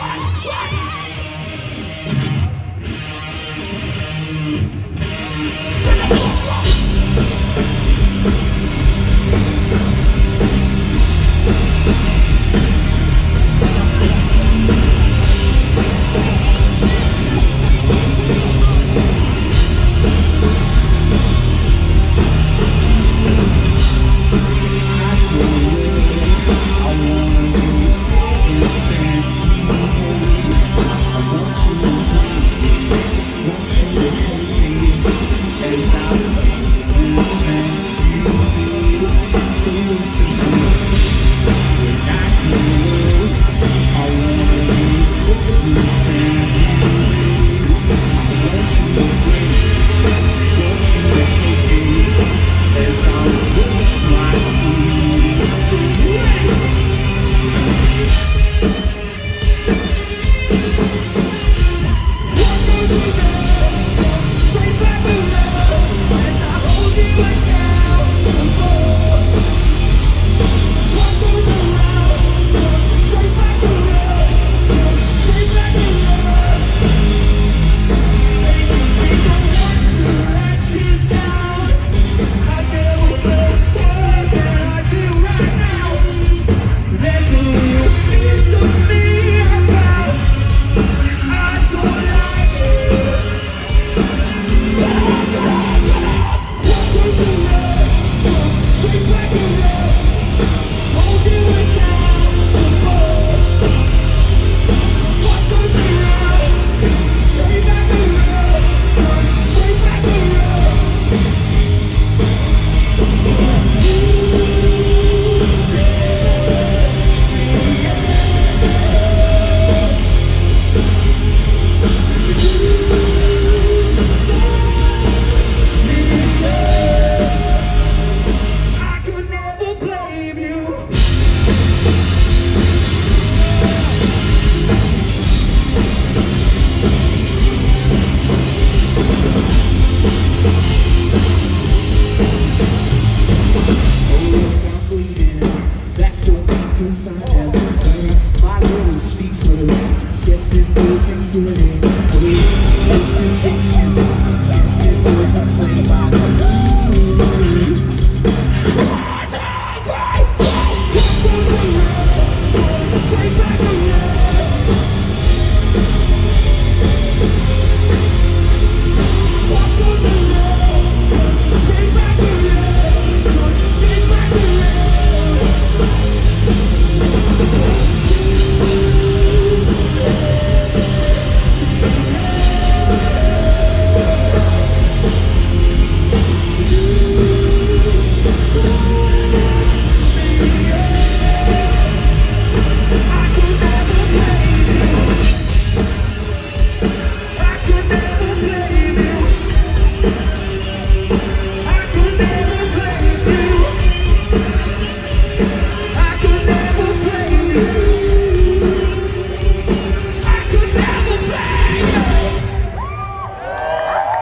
My little You.